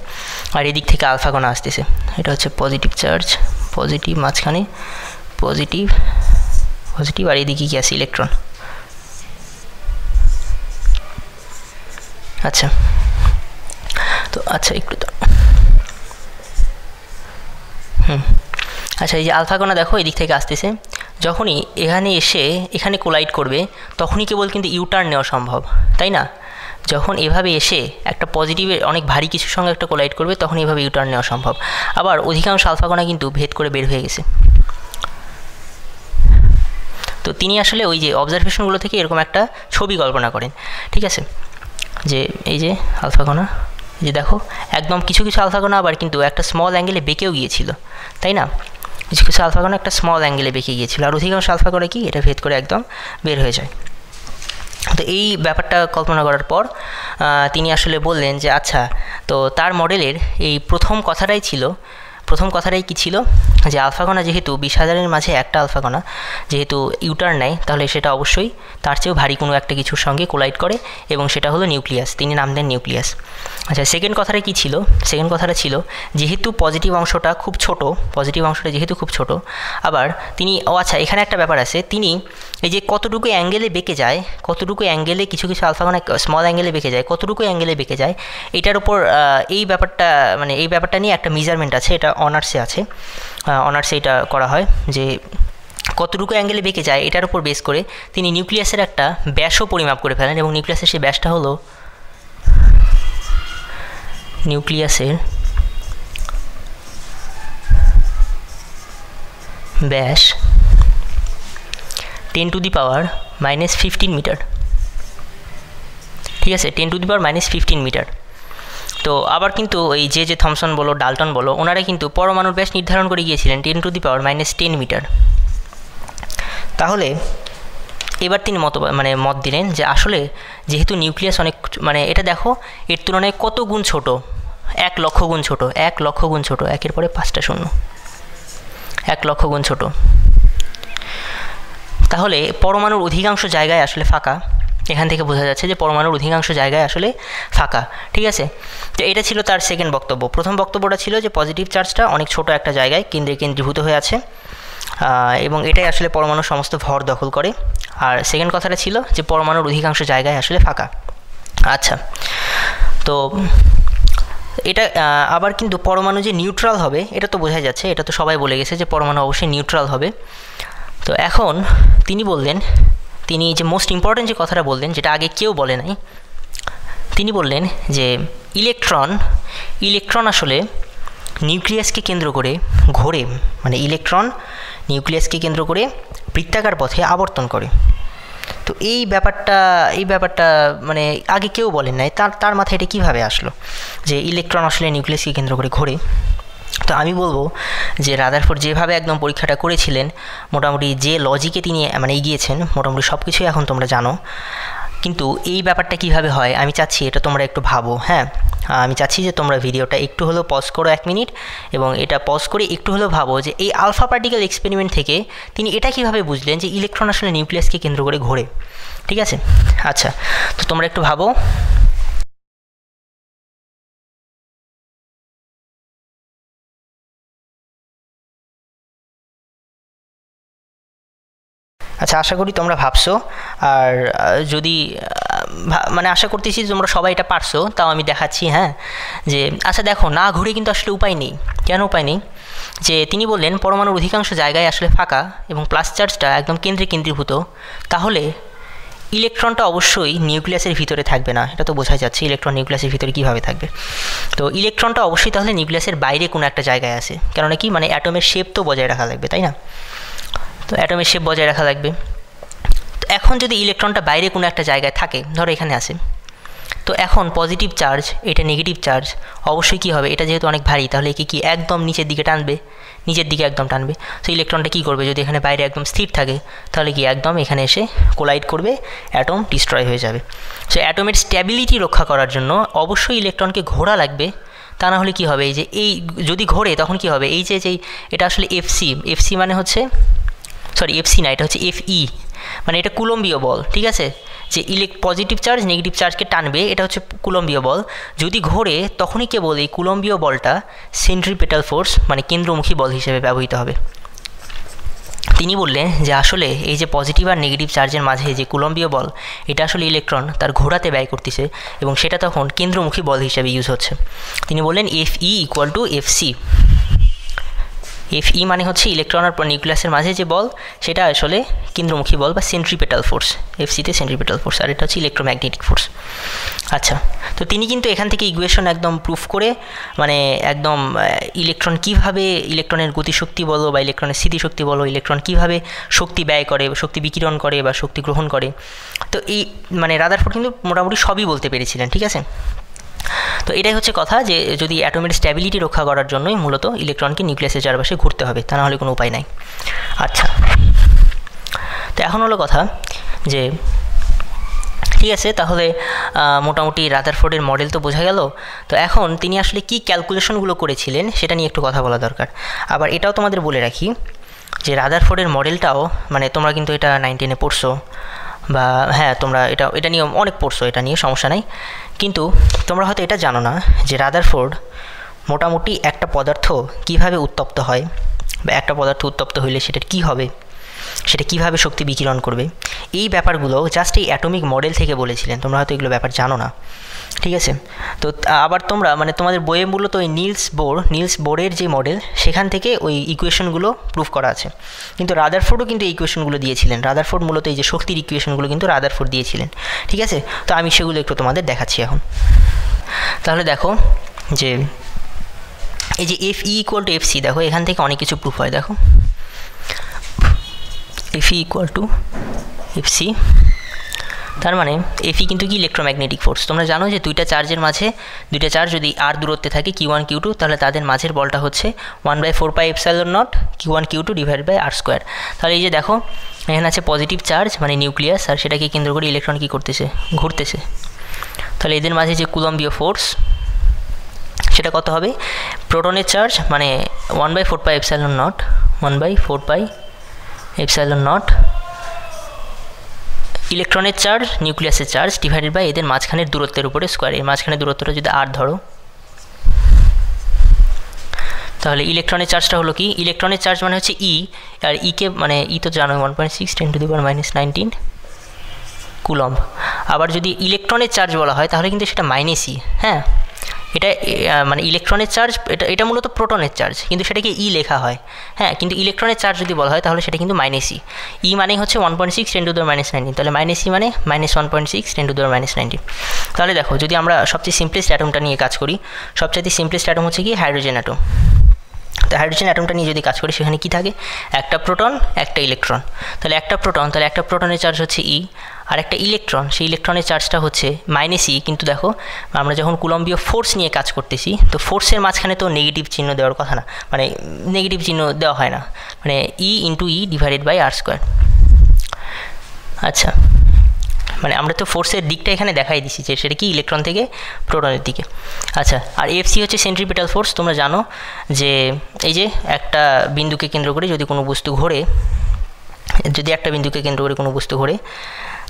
আর এদিক থেকে আলফা কণা আসতেছে। এটা হচ্ছে পজিটিভ চার্জ পজিটিভ মাঝখানে পজিটিভ পজিটিভ আর এদিকে কি আছে? ইলেকট্রন আচ্ছা। তো আচ্ছা একটু তো হুম আচ্ছা এই যে আলফা কণা দেখো, এদিক থেকে আসতেছে। যখনই এখানে এসে এখানে কোলাইড করবে, তখনই কেবল কিন্তু ইউটার্ন নেওয়া সম্ভব, তাই না? যখন এভাবে এসে একটা পজিটিভের অনেক ভারী কিছুর সঙ্গে একটা কোলাইড করবে, তখন এভাবে ইউটার্ন নেওয়া সম্ভব। আবার অধিকাংশ আলফা কণা কিন্তু ভেদ করে বের হয়ে গেছে। তো তিনি আসলে ওই যে অবজারভেশনগুলো থেকে এরকম একটা ছবি কল্পনা করেন, ঠিক আছে? যে এই যে আলফা কণা যে দেখো, একদম কিছু কিছু আলফাগোনা আবার কিন্তু একটা স্মল অ্যাঙ্গেলে বেঁকেও গিয়েছিল, তাই না? কিছু কিছু আলফাগোনা একটা স্মল অ্যাঙ্গেলে বেঁকে গিয়েছিল, আর অধিকাংশ আলফা কণা কি? এটা ভেদ করে একদম বের হয়ে যায়। তো এই ব্যাপারটা কল্পনা করার পর তিনি আসলে বললেন যে আচ্ছা তো তার মডেলের এই প্রথম কথাটাই ছিল প্রথম কথাটাই কী ছিল? যে আলফাগোনা যেহেতু বিশ হাজারের মাঝে একটা আলফাগোনা, যেহেতু ইউটার নেয়, তাহলে সেটা অবশ্যই তার চেয়েও ভারী কোনো একটা কিছুর সঙ্গে কোলাইড করে এবং সেটা হলো নিউক্লিয়াস, তিনি নাম দেন নিউক্লিয়াস। আচ্ছা সেকেন্ড কথাটা কী ছিল? সেকেন্ড কথাটা ছিল, যেহেতু পজিটিভ অংশটা খুব ছোট পজিটিভ অংশটা যেহেতু খুব ছোট, আবার তিনি, ও আচ্ছা এখানে একটা ব্যাপার আছে, তিনি এই যে কতটুকু অ্যাঙ্গেলে বেঁকে যায়, কতটুকু অ্যাঙ্গেলে কিছু কিছু আলফাগোনা স্মল অ্যাঙ্গেলে বেঁকে যায়, কতটুকু অ্যাঙ্গেলে বেঁকে যায়, এটার উপর এই ব্যাপারটা মানে এই ব্যাপারটা নিয়ে একটা মেজারমেন্ট আছে, এটা অনার্সে আছে। অনার্সে এটা করা হয় যে কতটুকু অ্যাঙ্গেলে বেঁকে যায়, এটার উপর বেস করে তিনি নিউক্লিয়াসের একটা ব্যাসও পরিমাপ করে ফেলেন এবং নিউক্লিয়াসের সেই ব্যাসটা হলো নিউক্লিয়াসের ব্যাস ten to the power minus fifteen metre. ঠিক আছে, ten to the power minus fifteen metre. তো আবার কিন্তু ওই যে যে থমসন বলো, ডালটন বলো ওনারা কিন্তু পরমাণুর ব্যাস নির্ধারণ করে গিয়েছিলেন ten to the power minus ten metre. তাহলে এবার তিনি মত মানে মত দিলেন যে আসলে যেহেতু নিউক্লিয়াস অনেক মানে এটা দেখো, এর তুলনায় কত গুণ ছোট? এক লক্ষ গুণ ছোট, এক লক্ষ গুণ ছোট, একের পরে পাঁচটা শূন্য। এক লক্ষ গুণ ছোট। তাহলে পরমাণুর অধিকাংশ জায়গায় আসলে ফাঁকা। এখান থেকে বোঝা যাচ্ছে যে পরমাণুর অধিকাংশ জায়গায় আসলে ফাঁকা, ঠিক আছে? তো এটা ছিল তার সেকেন্ড বক্তব্য। প্রথম বক্তব্যটা ছিল যে পজিটিভ চার্জটা অনেক ছোট একটা জায়গায় কেন্দ্রে কেন্দ্রীভূত হয়ে আছে এবং এটাই আসলে পরমাণুর সমস্ত ভর দখল করে। আর সেকেন্ড কথাটা ছিল যে পরমাণুর অধিকাংশ জায়গায় আসলে ফাঁকা। আচ্ছা তো এটা আবার কিন্তু পরমাণু যে নিউট্রাল হবে, এটা তো বোঝা যাচ্ছে, এটা তো সবাই বলে গেছে যে পরমাণু অবশ্যই নিউট্রাল হবে। তো এখন তিনি বললেন, তিনি যে মোস্ট ইম্পর্ট্যান্ট যে কথাটা বললেন, যেটা আগে কেউ বলে নাই, তিনি বললেন যে ইলেকট্রন ইলেকট্রন আসলে নিউক্লিয়াসকে কেন্দ্র করে ঘোরে মানে ইলেকট্রন নিউক্লিয়াসকে কেন্দ্র করে বৃত্তাকার পথে আবর্তন করে। তো এই ব্যাপারটা এই ব্যাপারটা মানে আগে কেউ বলেন নাই, তার তার মাথায় এটা কীভাবে আসলো? যে ইলেকট্রন আসলে নিউক্লিয়াসকে কেন্দ্র করে ঘোরে। তো আমি বলব যে রাদারফোর্ড যেভাবে একদম পরীক্ষাটা করেছিলেন, মোটামুটি যে লজিকে তিনি মানে এগিয়েছেন, মোটামুটি সব কিছুই এখন তোমরা জানো। কিন্তু এই ব্যাপারটা কীভাবে হয়, আমি চাচ্ছি এটা তোমরা একটু ভাবো হ্যাঁ? আমি চাচ্ছি যে তোমরা ভিডিওটা একটু হলেও পজ করো এক মিনিট এবং এটা পজ করে একটু হলেও ভাবো যে এই আলফা পার্টিকেল এক্সপেরিমেন্ট থেকে তিনি এটা কীভাবে বুঝলেন যে ইলেকট্রন আসলে নিউক্লিয়াসকে কেন্দ্র করে ঘোরে? ঠিক আছে? আচ্ছা তো তোমরা একটু ভাবো। আচ্ছা আশা করি তোমরা ভাবছ। আর যদি মানে আশা করতেছি তোমরা সবাই এটা পারছ, তাও আমি দেখাচ্ছি হ্যাঁ? যে আচ্ছা দেখো, না ঘুরে কিন্তু আসলে উপায় নেই। কেন উপায় নেই? যে, তিনি বললেন, পরমাণুর অধিকাংশ জায়গায় আসলে ফাঁকা এবং প্লাস চার্জটা একদম কেন্দ্রে কেন্দ্রীভূত। তাহলে ইলেকট্রনটা অবশ্যই নিউক্লিয়াসের ভিতরে থাকবে না। এটা তো বোঝা যাচ্ছে ইলেকট্রন নিউক্লিয়াসের ভিতরে কীভাবে থাকবে। তো ইলেকট্রনটা অবশ্যই তাহলে নিউক্লিয়াসের বাইরে কোনো একটা জায়গায় আছে। কেননা কি? মানে অ্যাটমের শেপ তো বজায় রাখা লাগবে, তাই না? তো অ্যাটমের শেপ বজায় রাখা লাগবে। তো এখন যদি ইলেকট্রনটা বাইরে কোনো একটা জায়গায় থাকে, ধরো এখানে আসে তো এখন পজিটিভ চার্জ এটা নেগেটিভ চার্জ অবশ্যই কী হবে? এটা যেহেতু অনেক ভারী, তাহলে একে কি একদম নিচের দিকে টানবে? নিচের দিকে একদম টানবে। তো ইলেকট্রনটা কী করবে? যদি এখানে বাইরে একদম স্থির থাকে, তাহলে কি একদম এখানে এসে কোলাইড করবে অ্যাটম ডিস্ট্রয় হয়ে যাবে। সো অ্যাটমের স্ট্যাবিলিটি রক্ষা করার জন্য অবশ্যই ইলেকট্রনকে ঘোরা লাগবে। তা না হলে কী হবে? এই যে, এই যদি ঘোরে, তখন কি হবে? এই যে যেই এটা আসলে এফসি এফসি মানে হচ্ছে সরি এফসি না এটা হচ্ছে এফই মানে এটা কুলম্বীয় বল, ঠিক আছে? যে ইলেক পজিটিভ চার্জ নেগেটিভ চার্জকে টানবে, এটা হচ্ছে কুলম্বীয় বল। যদি ঘোরে, তখনই কেবল এই কুলম্বীয় বলটা সেন্ট্রিপেটাল ফোর্স মানে কেন্দ্রমুখী বল হিসেবে ব্যবহৃত হবে। তিনি বললেন যে আসলে এই যে পজিটিভ আর নেগেটিভ চার্জের মাঝে যে কুলম্বীয় বল, এটা আসলে ইলেকট্রন তার ঘোরাতে ব্যয় করতেছে এবং সেটা তখন কেন্দ্রমুখী বল হিসাবে ইউজ হচ্ছে। তিনি বললেন F E equal to F C F E মানে হচ্ছে ইলেকট্রন আর নিউক্লিয়াসের মাঝে যে বল, সেটা আসলে কেন্দ্রমুখী বল বা সেন্ট্রিপেটাল ফোর্স এফ সিতে সেন্ট্রিপেটাল ফোর্স আর এটা হচ্ছে ইলেকট্রোম্যাগনেটিক ফোর্স আচ্ছা তো তিনি কিন্তু এখান থেকে ইকুয়েশন একদম প্রুফ করে মানে একদম ইলেকট্রন কীভাবে ইলেকট্রনের গতিশক্তি বলো বা ইলেকট্রনের স্থিতিশক্তি বলো ইলেকট্রন কীভাবে শক্তি ব্যয় করে শক্তি বিকিরণ করে বা শক্তি গ্রহণ করে, তো এই মানে রাদারফোর্ড কিন্তু মোটামুটি সবই বলতে পেরেছিলেন, ঠিক আছে? তো এটাই হচ্ছে কথা যে যদি অ্যাটমের স্ট্যাবিলিটি রক্ষা করার জন্যই মূলত ইলেকট্রনকে নিউক্লিয়াসের চারপাশে ঘুরতে হবে, তা নাহলে কোনো উপায় নাই। আচ্ছা। তো এখন হলো কথা যে, ঠিক আছে, তাহলে মোটামুটি রাদারফোর্ডের মডেল তো বোঝা গেল। তো এখন তিনি আসলে কি ক্যালকুলেশনগুলো করেছিলেন সেটা নিয়ে একটু কথা বলা দরকার। আবার এটাও তোমাদের বলে রাখি যে, রাদারফোর্ডের মডেলটাও মানে তোমরা কিন্তু এটা নাইনটিনে পড়ছো বা হ্যাঁ তোমরা এটা এটা নিয়ে অনেক পড়ছো, এটা নিয়ে সমস্যা নাই। কিন্তু তোমরা হয়তো এটা জানো না যে রাদারফোর্ড মোটামুটি একটা পদার্থ কীভাবে উত্তপ্ত হয় বা একটা পদার্থ উত্তপ্ত হইলে সেটার কী হবে? সেটা কীভাবে শক্তি বিকিরণ করবে? এই ব্যাপারগুলো জাস্ট এই অ্যাটমিক মডেল থেকে বলেছিলেন। তোমরা হয়তো এগুলো ব্যাপার জানো না। ঠিক আছে? তো আবার তোমরা মানে তোমাদের বইয়ে মূলত ওই নীলস বোর, নীলস বোর্ডের যে মডেল সেখান থেকে ওই ইকুয়েশনগুলো প্রুফ করা আছে। কিন্তু রাদারফোর্ডও কিন্তু এই ইকুয়েশনগুলো দিয়েছিলেন। রাদারফোর্ড মূলত এই যে শক্তির ইকুয়েশনগুলো কিন্তু রাদারফোর্ড দিয়েছিলেন। ঠিক আছে? তো আমি সেগুলো একটু তোমাদের দেখাচ্ছি এখন। তাহলে দেখো যে, এই যে F E equal to F C দেখো, এখান থেকে অনেক কিছু প্রুফ হয়, দেখো। F equal to F C তার মানে এফি কিন্তু কি ইলেকট্রোম্যাগনেটিক ফোর্স তোমরা জানো যে দুইটা চার্জের মাঝে, দুইটা চার্জ যদি আর দূরত্বে থাকে কিউ ওয়ান কিউ টু তাহলে তাদের মাঝের বলটা হচ্ছে one by four pi epsilon nought q one q two divide by r square তাহলে এই যে দেখো, এখানে আছে পজিটিভ চার্জ মানে নিউক্লিয়াস আর সেটাকে কেন্দ্র করে ইলেকট্রন কী করতেছে? ঘুরতেছে। তাহলে এদের মাঝে যে কুলম্বীয় ফোর্স সেটা কত হবে? প্রোটনের চার্জ মানে one by four pi epsilon nought one by four pi epsilon nought. ইলেকট্রনের চার্জ, নিউক্লিয়াসের চার্জ ডিভাইডেড বাই এদের মাঝখানের দূরত্বের উপরে স্কোয়ার এর মাঝখানের দূরত্বটা যদি আর ধরো। তাহলে ইলেকট্রনের চার্জটা হলো কি? ইলেকট্রনের চার্জ মানে হচ্ছে ই আর ইকে মানে ই তো জানো one point six ten to the power minus nineteen coulomb. আবার যদি ইলেকট্রনের চার্জ বলা হয়, তাহলে কিন্তু সেটা মাইনাস ই হ্যাঁ? এটা মানে ইলেকট্রনের চার্জ এটা এটা মূলত প্রোটনের চার্জ কিন্তু সেটাকে ই লেখা হয়। হ্যাঁ কিন্তু ইলেকট্রনের চার্জ যদি বলা হয়, তাহলে সেটা কিন্তু মাইনাস ই ই মানে হচ্ছে one point six ten to the power minus nineteen তাহলে মাইনাস ই মানে minus one point six ten to the power minus nineteen তাহলে দেখো, যদি আমরা সবচেয়ে সিম্পলেস্ট অ্যাটমটা নিয়ে কাজ করি সবচেয়ে সিম্পলেস্ট অ্যাটম হচ্ছে কি? হাইড্রোজেন অ্যাটম তো হাইড্রোজেন অ্যাটমটা নিয়ে যদি কাজ করি, সেখানে কী থাকে? একটা প্রোটন একটা ইলেকট্রন তাহলে একটা প্রোটন তাহলে একটা প্রোটনের চার্জ হচ্ছে ই আর একটা ইলেকট্রন সেই ইলেকট্রনের চার্জটা হচ্ছে মাইনাস ই কিন্তু দেখো, আমরা যখন কুলম্বীয় ফোর্স নিয়ে কাজ করতেছি, তো ফোর্সের মাঝখানে তো নেগেটিভ চিহ্ন দেওয়ার কথা না মানে নেগেটিভ চিহ্ন দেওয়া হয় না মানে e into e divided by r square আচ্ছা মানে আমরা তো ফোর্সের দিকটা এখানে দেখাই দিছি, যে সেটা কি ইলেকট্রন থেকে প্রোটনের দিকে। আচ্ছা আর এফসি হচ্ছে সেন্ট্রিপিটাল ফোর্স তোমরা জানো যে এই যে একটা বিন্দুকে কেন্দ্র করে যদি কোনো বস্তু ঘোরে, যদি একটা বিন্দুকে কেন্দ্র করে কোনো বস্তু ঘোরে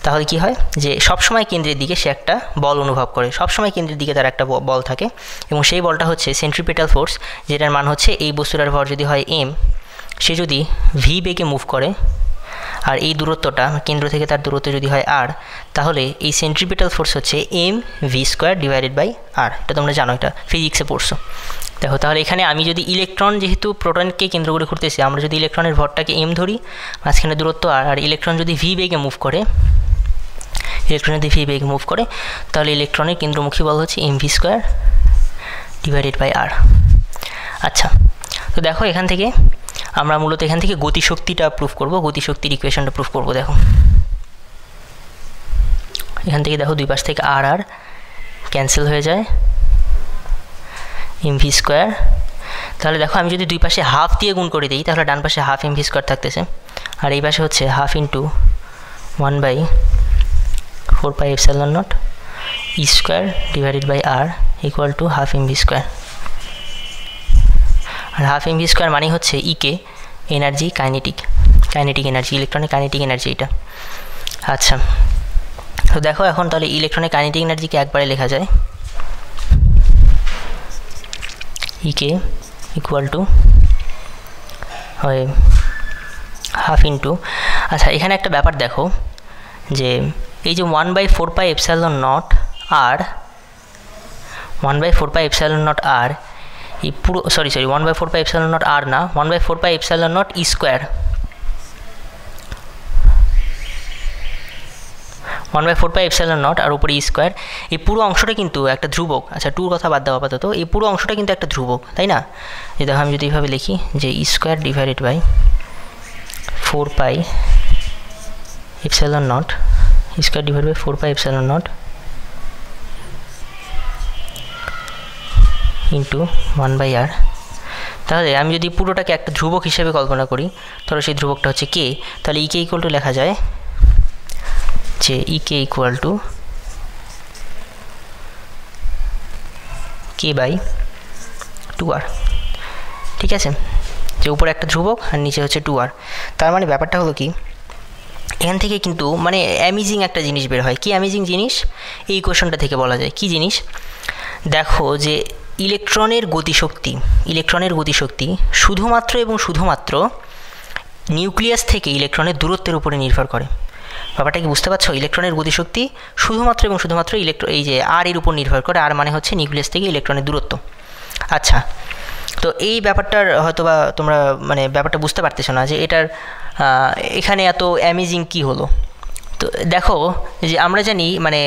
তাহলে কি হয়? যে সবসময় কেন্দ্রের দিকে সে একটা বল অনুভব করে। সবসময় কেন্দ্রের দিকে তার একটা বল থাকে এবং সেই বলটা হচ্ছে সেন্ট্রিপিটাল ফোর্স যেটার মান হচ্ছে এই বস্তুটার ভর যদি হয় এম সে যদি ভি বেগে মুভ করে আর এই দূরত্বটা কেন্দ্র থেকে তার দূরত্ব যদি হয় আর তাহলে এই সেন্ট্রিপিটাল ফোর্স হচ্ছে m v square divided by r এটা তোমরা জানো, এটা ফিজিক্সে পড়ছো। দেখো, তাহলে এখানে আমি যদি ইলেকট্রন যেহেতু প্রোটনকে কেন্দ্র করে ঘুরতেছি, আমরা যদি ইলেকট্রনের ভরটাকে এম ধরি, মাঝখানে দূরত্ব আর আর ইলেকট্রন যদি ভি বেগে মুভ করে ইলেকট্রন যদি ভি বেগে মুভ করে। তাহলে ইলেকট্রনের কেন্দ্রমুখী বল হচ্ছে m v square divided by r আচ্ছা তো দেখো এখান থেকে আমরা মূলত এখান থেকে গতিশক্তিটা প্রুফ করব, গতিশক্তির ইকুয়েশনটা প্রুফ করব, দেখো। এখান থেকে দেখো দুই পাশ থেকে আর আর ক্যান্সেল হয়ে যায় এম ভি স্কোয়ার তাহলে দেখো আমি যদি দুই পাশে হাফ দিয়ে গুণ করে দিই, তাহলে ডান পাশে হাফ এম ভি স্কোয়ার থাকতেছে। আর এই পাশে হচ্ছে half into one by four pi epsilon nought e square divided by r equal to half m v square আর হাফ এম ভি স্কোয়ার মানে হচ্ছে E K energy kinetic kinetic energy electronic kinetic energy এটা। আচ্ছা তো দেখো এখন তাহলে electronic kinetic এনার্জিকে একবারে লেখা যায়। ইকে ইকুয়াল টু হয় হাফ ইন্টু আচ্ছা এখানে একটা ব্যাপার দেখো যে এই যে one by four pi epsilon nought r one by four pi epsilon nought r এই পুরো sorry sorry one by four pi epsilon nought r না one by four pi epsilon nought e square one by four pi epsilon nought r উপরে e square এই পুরো অংশটা কিন্তু একটা ধ্রুবক। আচ্ছা টুর কথা বাদ দেওয়া আপাতত। এই পুরো অংশটা কিন্তু একটা ধ্রুবক, তাই না? এই দেখো, আমি যদি এইভাবে লিখি যে e square divided by four pi epsilon nought square divide by four pi epsilon nought into one by r তাহলে আমি যদি পুরোটাকে একটা ধ্রুবক হিসেবে কল্পনা করি, তাহলে সেই ধ্রুবকটা হচ্ছে কে তাহলে ইকে ইকুয়াল টু লেখা যায় যে E K equal to k by two r ঠিক আছে? যে উপরে একটা ধ্রুবক আর নিচে হচ্ছে টু আর তার মানে ব্যাপারটা হলো কি? এখান থেকে কিন্তু মানে অ্যামেজিং একটা জিনিস বের হয়। কি অ্যামেজিং জিনিস? এই কোয়েশনটা থেকে বলা যায়। কি জিনিস? দেখো যে ইলেকট্রনের গতিশক্তি ইলেকট্রনের গতিশক্তি শুধুমাত্র এবং শুধুমাত্র নিউক্লিয়াস থেকে ইলেকট্রনের দূরত্বের উপরে নির্ভর করে। ব্যাপারটা কি বুঝতে পারছ? ইলেকট্রনের গতিশক্তি শুধুমাত্র এবং শুধুমাত্র ইলেকট্র এই যে আর এর উপর নির্ভর করে। আর মানে হচ্ছে নিউক্লিয়াস থেকে ইলেকট্রনের দূরত্ব। আচ্ছা তো এই ব্যাপারটার হয়তো বা তোমরা মানে ব্যাপারটা বুঝতে পারতেছো না যে এটার এখানে এত অ্যামেজিং কী হলো? তো দেখো যে আমরা জানি মানে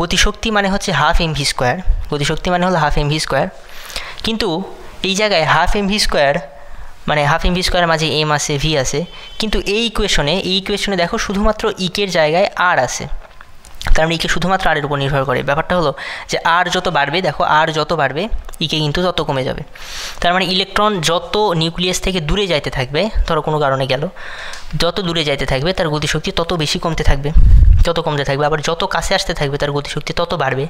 গতিশক্তি মানে হচ্ছে হাফ এম ভি স্কোয়ার গতিশক্তি মানে হলো হাফ এম ভি স্কোয়ার কিন্তু এই জায়গায় হাফ এম ভি স্কোয়ার মানে হাফ এম ভি স্কোয়ারের মাঝে এম আছে ভি আছে, কিন্তু এই ইকুয়েশনে এই ইকুয়েশনে দেখো শুধুমাত্র ইকের জায়গায় আর আছে। তার মানে ইকে শুধুমাত্র আরের উপর নির্ভর করে। ব্যাপারটা হলো যে আর যত বাড়বে, দেখো আর যত বাড়বে ইকে কিন্তু তত কমে যাবে। তার মানে ইলেকট্রন যত নিউক্লিয়াস থেকে দূরে যাইতে থাকবে, ধরো কোনো কারণে গেল, যত দূরে যাইতে থাকবে, তার গতিশক্তি তত বেশি কমতে থাকবে, যত কমতে থাকবে। আবার যত কাছে আসতে থাকবে, তার গতিশক্তি তত বাড়বে।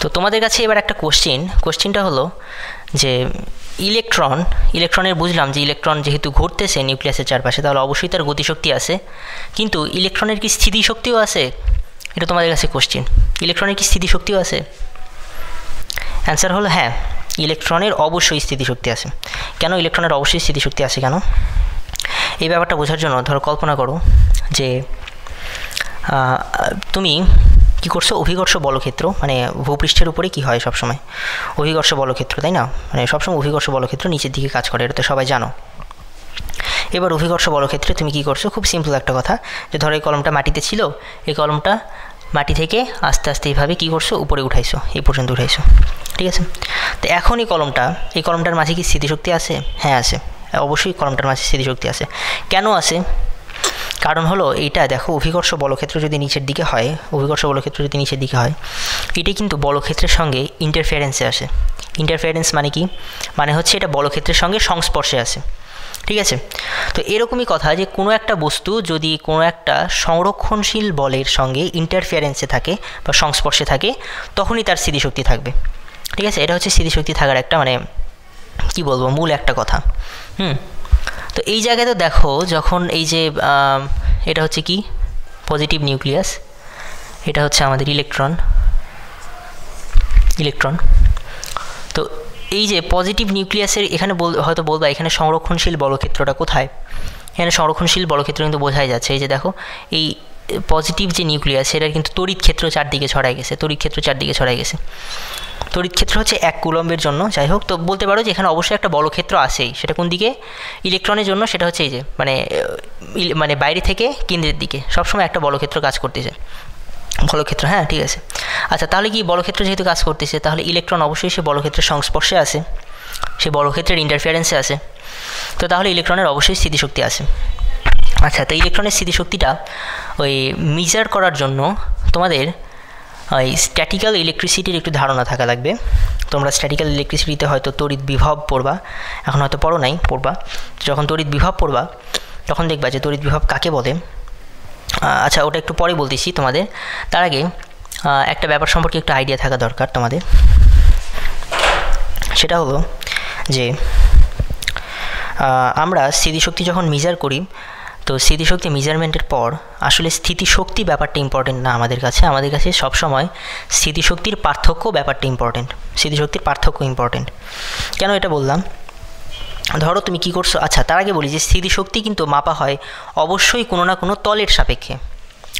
তো তোমাদের কাছে এবার একটা কোশ্চেন কোশ্চেনটা হলো যে ইলেকট্রন, ইলেকট্রনের বুঝলাম যে ইলেকট্রন যেহেতু ঘুরতেছে নিউক্লিয়াসের চারপাশে, তাহলে অবশ্যই তার গতিশক্তি আছে। কিন্তু ইলেকট্রনের কি স্থিতিশক্তিও আছে? এটা তোমাদের কাছে কোশ্চেন ইলেকট্রনের কি স্থিতিশক্তিও আছে? অ্যান্সার হলো হ্যাঁ ইলেকট্রনের অবশ্যই স্থিতিশক্তি আছে। কেন ইলেকট্রনের অবশ্যই স্থিতিশক্তি আছে কেন? এই ব্যাপারটা বোঝার জন্য ধরো কল্পনা করো যে তুমি কী করছ? অভিকর্ষ বলক্ষেত্র মানে ভূপৃষ্ঠের উপরে কী হয় সবসময়? অভিকর্ষ বলক্ষেত্র, তাই না? মানে সবসময় অভিকর্ষ বলক্ষেত্র নিচের দিকে কাজ করে, এটা তো সবাই জানো। এবার অভিকর্ষ বলক্ষেত্রে তুমি কী করছ? খুব সিম্পল একটা কথা, যে ধরো এই কলমটা মাটিতে ছিল, এই কলমটা মাটি থেকে আস্তে আস্তে এইভাবে কী করছ? উপরে উঠাইছো, এই পর্যন্ত উঠাইছো, ঠিক আছে? তো এখন এই কলমটা, এই কলমটার মাঝে কি স্মৃতিশক্তি আছে? হ্যাঁ আছে, অবশ্যই কলমটার মাঝে স্মৃতিশক্তি আছে। কেন আছে? কারণ হলো এইটা, দেখো, অভিকর্ষ বলক্ষেত্র যদি নিচের দিকে হয়, অভিকর্ষ বলক্ষেত্র যদি নিচের দিকে হয়, এটি কিন্তু বলক্ষেত্রের সঙ্গে ইন্টারফেরেন্সে আসে। ইন্টারফেরেন্স মানে কি? মানে হচ্ছে এটা বলক্ষেত্রের সঙ্গে সংস্পর্শে আসে। ঠিক আছে? তো এরকমই কথা যে কোনো একটা বস্তু যদি কোনো একটা সংরক্ষণশীল বলের সঙ্গে ইন্টারফিয়ারেন্সে থাকে বা সংস্পর্শে থাকে, তখনই তার স্মৃতিশক্তি থাকবে। ঠিক আছে? এটা হচ্ছে স্মৃতিশক্তি থাকার একটা মানে কি বলব, মূল একটা কথা। হুম? তো এই জায়গাতে দেখো যখন এই যে এটা হচ্ছে কি? পজিটিভ নিউক্লিয়াস এটা হচ্ছে আমাদের ইলেকট্রন ইলেকট্রন তো এই যে পজিটিভ নিউক্লিয়াসের এখানে হয়তো বলবা এখানে সংরক্ষণশীল বলক্ষেত্রটা কোথায়? এখানে সংরক্ষণশীল বলক্ষেত্র কিন্তু বোঝাই যাচ্ছে। এই যে দেখো, এই পজিটিভ যে নিউক্লিয়াস সেটার কিন্তু তড়িৎ ক্ষেত্র চারদিকে ছড়াই গেছে, তড়িৎ ক্ষেত্র চারদিকে ছড়াই গেছে। তড়িৎ ক্ষেত্র হচ্ছে এক কুলম্বের জন্য। যাই হোক, তো বলতে পারো যে এখানে অবশ্যই একটা বলক্ষেত্র আসেই সেটা কোন দিকে? ইলেকট্রনের জন্য, সেটা হচ্ছে এই যে মানে মানে বাইরে থেকে কেন্দ্রের দিকে। সবসময় একটা বলক্ষেত্র কাজ করতেছে। বলক্ষেত্র হ্যাঁ ঠিক আছে। আচ্ছা তাহলে কি বলক্ষেত্র যেহেতু কাজ করতেছে, তাহলে ইলেকট্রন অবশ্যই সে বলক্ষেত্রের সংস্পর্শে আছে। সে বলক্ষেত্রের ইন্টারফিয়ারেন্সে আছে। তো তাহলে ইলেকট্রনের অবশ্যই স্থিতিশক্তি আছে। আচ্ছা তো ইলেকট্রনের স্থিতিশক্তিটা ওই মিজার করার জন্য তোমাদের ওই স্ট্যাটিক্যাল ইলেকট্রিসিটির একটু ধারণা থাকা লাগবে। তোমরা স্ট্যাটিক্যাল ইলেকট্রিসিটিতে হয়তো তড়িৎ বিভব পড়বা। এখন হয়তো পড়ো নাই, পড়বা। যখন তড়িৎ বিভব পড়বা, তখন দেখবা যে তড়িৎ বিভব কাকে বলে? আচ্ছা ওটা একটু পরে বলতেছি তোমাদের। তার আগে একটা ব্যাপার সম্পর্কে একটু আইডিয়া থাকা দরকার তোমাদের। সেটা হলো যে আমরা স্মৃতিশক্তি যখন মেজার করি, তো স্মৃতিশক্তি মেজারমেন্টের পর আসলে স্থিতিশক্তি ব্যাপারটা ইম্পর্টেন্ট না আমাদের কাছে। আমাদের কাছে সবসময় স্থিতিশক্তির পার্থক্য ব্যাপারটা ইম্পর্টেন্ট স্মৃতিশক্তির পার্থক্য ইম্পর্টেন্ট কেন এটা বললাম? ধরো তুমি কি করছ? আচ্ছা তার আগে বলি যে স্মৃতিশক্তি কিন্তু মাপা হয় অবশ্যই কোনো না কোনো তলের সাপেক্ষে।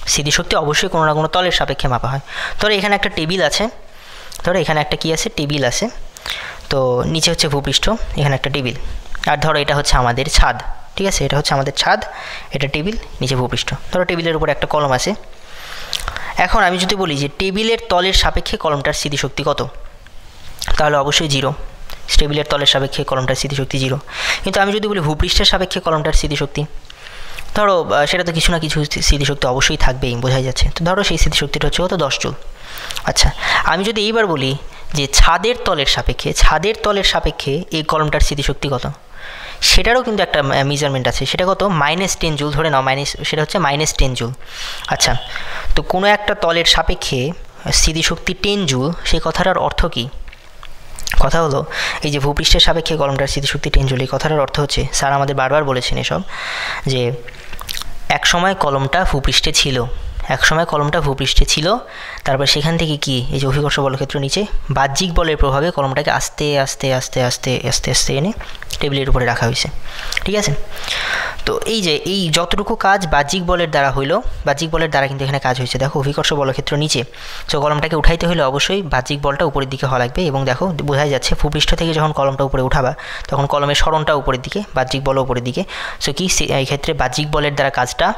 স্মৃতিশক্তি অবশ্যই কোনো না কোনো তলের সাপেক্ষে মাপা হয়। ধরো এখানে একটা টেবিল আছে। ধরো এখানে একটা কি আছে? টেবিল আছে। তো নিচে হচ্ছে ভূপৃষ্ঠ, এখানে একটা টেবিল। আর ধরো এটা হচ্ছে আমাদের ছাদ, ঠিক আছে? এটা হচ্ছে আমাদের ছাদ, এটা টেবিল, নিচে ভূপৃষ্ঠ। ধরো টেবিলের উপর একটা কলম আছে। এখন আমি যদি বলি যে টেবিলের তলের সাপেক্ষে কলমটার স্মৃতিশক্তি কত? তাহলে অবশ্যই জিরো। টেবিলের তলের সাপেক্ষে কলমটার স্মৃতিশক্তি জিরো। কিন্তু আমি যদি বলি ভূপৃষ্ঠের সাপেক্ষে কলমটার স্মৃতিশক্তি ধরো সেটা তো কিছু না কিছু স্মৃতিশক্তি অবশ্যই থাকবেই, বোঝাই যাচ্ছে। তো ধরো সেই স্মৃতিশক্তিটা হচ্ছে কত? দশ জুল। আচ্ছা আমি যদি এইবার বলি যে ছাদের তলের সাপেক্ষে, ছাদের তলের সাপেক্ষে এই কলমটার স্মৃতিশক্তি কত? সেটারও কিন্তু একটা মেজারমেন্ট আছে। সেটা কত? মাইনাস টেন জুল, ধরে নাও মাইনাস সেটা হচ্ছে মাইনাস টেন জুল। আচ্ছা তো কোনো একটা তলের সাপেক্ষে স্মৃতিশক্তি টেন জুল সেই কথাটার অর্থ কী? কথা হলো, এই যে ভূপৃষ্ঠের সাপেক্ষে কলমটার স্মৃতিশক্তি টেঞ্জলি কথাটার অর্থ হচ্ছে, স্যার আমাদের বারবার বলেছেন এসব, যে এক সময় কলমটা ভূপৃষ্ঠে ছিল। এক সময় কলমটা ভূপৃষ্ঠে ছিল। তারপর সেখান থেকে কি? এই যে অভিকর্ষ বলক্ষেত্র নিচে। বাহ্যিক বলের প্রভাবে কলমটাকে আস্তে আস্তে আস্তে আস্তে আস্তে আস্তে এনে টেবিলের উপরে রাখা হয়েছে। ঠিক আছে? তো এই যে, এই যতটুকু কাজ বাহ্যিক বলের দ্বারা হইল, বাহ্যিক বলের দ্বারা কিন্তু এখানে কাজ হয়েছে। দেখো, অভিকর্ষ বলক্ষেত্র নিচে। তো কলমটাকে উঠাইতে হলে অবশ্যই বাহ্যিক বলটা উপরের দিকে হওয়া লাগবে এবং দেখো, বোঝাই যাচ্ছে ভূপৃষ্ঠ থেকে যখন কলমটা উপরে উঠাবা, তখন কলমের স্মরণটা উপরের দিকে, বাহ্যিক বল উপরের দিকে। সো কি এই ক্ষেত্রে বাহ্যিক বলের দ্বারা কাজটা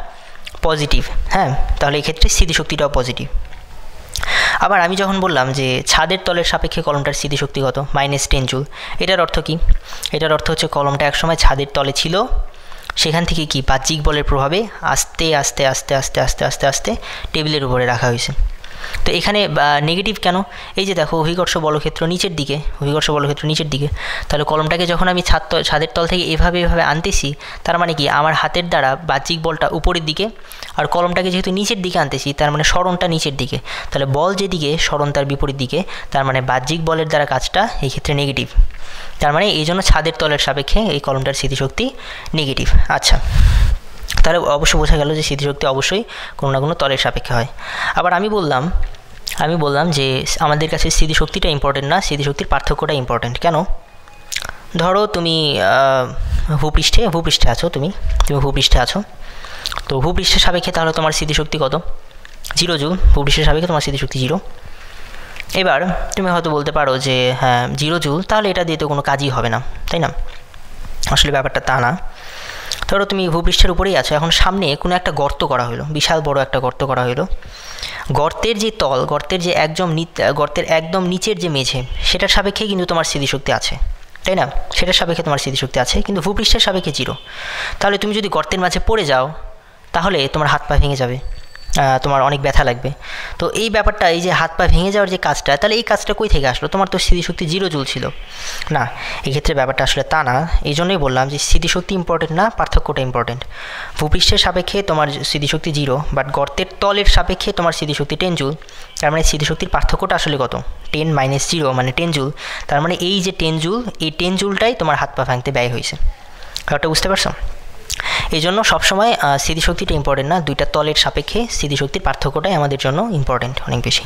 পজিটিভ হ্যাঁ? তাহলে এক্ষেত্রে ক্ষেত্রে স্মৃতিশক্তিটাও পজিটিভ আবার আমি যখন বললাম যে ছাদের তলের সাপেক্ষে কলমটার স্মৃতিশক্তি কত? মাইনাস টেন জুল এটার অর্থ কি? এটার অর্থ হচ্ছে কলমটা একসময় ছাদের তলে ছিল, সেখান থেকে কি? বাহ্যিক বলের প্রভাবে আস্তে আস্তে আস্তে আস্তে আস্তে আস্তে আস্তে টেবিলের উপরে রাখা হয়েছে। তো এখানে নেগেটিভ কেন? এই যে দেখো, অভিকর্ষ বলক্ষেত্র নিচের দিকে, অভিকর্ষ বলক্ষেত্র নিচের দিকে। তাহলে কলমটাকে যখন আমি ছাদ ছাদের তল থেকে এভাবে এভাবে আনতেছি, তার মানে কি? আমার হাতের দ্বারা বাহ্যিক বলটা উপরের দিকে, আর কলমটাকে যেহেতু নিচের দিকে আনতেছি, তার মানে স্মরণটা নিচের দিকে। তাহলে বল যেদিকে, স্মরণ তার বিপরীত দিকে, তার মানে বাহ্যিক বলের দ্বারা কাজটা এই ক্ষেত্রে নেগেটিভ তার মানে এই জন্য ছাদের তলের সাপেক্ষে এই কলমটার স্মৃতিশক্তি নেগেটিভ আচ্ছা। তাহলে অবশ্যই বোঝা গেল যে স্মৃতিশক্তি অবশ্যই কোনো না কোনো তলের সাপেক্ষে হয়। আবার আমি বললাম আমি বললাম যে আমাদের কাছে স্মৃতিশক্তিটা ইম্পর্টেন্ট না, স্মৃতিশক্তির পার্থক্যটা ইম্পর্টেন্ট কেন? ধরো তুমি ভূপৃষ্ঠে ভূপৃষ্ঠে আছো তুমি তুমি ভূপৃষ্ঠে আছো। তো ভূপৃষ্ঠের সাপেক্ষে তাহলে তোমার স্মৃতিশক্তি কত? জিরো জুল, ভূপৃষ্ঠের সাপেক্ষে তোমার স্মৃতিশক্তি জিরো এবার তুমি হয়তো বলতে পারো যে হ্যাঁ জিরো জুল, তাহলে এটা দিয়ে তো কোনো কাজই হবে না, তাই না? আসলে ব্যাপারটা তা না। ধরো তুমি ভূপৃষ্ঠের উপরেই আছো, এখন সামনে কোনো একটা গর্ত করা হলো বিশাল বড় একটা গর্ত করা হলো গর্তের যে তল, গর্তের যে একদম গর্তের একদম নিচের যে মেঝে, সেটার সাপেক্ষে কিন্তু তোমার স্মৃতিশক্তি আছে, তাই না? সেটার সাপেক্ষে তোমার স্মৃতিশক্তি আছে, কিন্তু ভূপৃষ্ঠের সাপেক্ষে জিরো। তাহলে তুমি যদি গর্তের মাঝে পড়ে যাও, তাহলে তোমার হাত পা ভেঙে যাবে। তোমার অনেক ব্যথা লাগবে। তো এই ব্যাপারটা, এই যে হাত পা ভেঙে যাওয়ার যে কাজটা, তাহলে এই কাজটা কই থেকে আসলো? তোমার তো স্মৃতিশক্তি জিরো ছিল না, এই ক্ষেত্রে ব্যাপারটা আসলে তা না। এই জন্যই বললাম যে স্মৃতিশক্তি ইম্পর্টেন্ট না, পার্থক্যটা ইম্পর্টেন্ট ভূপৃষ্ঠের সাপেক্ষে তোমার স্মৃতিশক্তি জিরো বাট গর্তের তলের সাপেক্ষে তোমার স্মৃতিশক্তি টেন জুল তার মানে স্মৃতিশক্তির পার্থক্যটা আসলে কত? টেন মাইনাস জিরো মানে টেন জুল তার মানে এই যে টেন জুল এই টেন জুলটাই তোমার হাত পা ভাঙতে ব্যয় হয়েছে। ব্যাপারটা বুঝতে পারছ? এই জন্য সবসময় স্মৃতিশক্তিটা ইম্পর্টেন্ট না। দুইটা তলের সাপেক্ষে স্মৃতিশক্তির পার্থক্যটাই আমাদের জন্য ইম্পর্টেন্ট অনেক বেশি।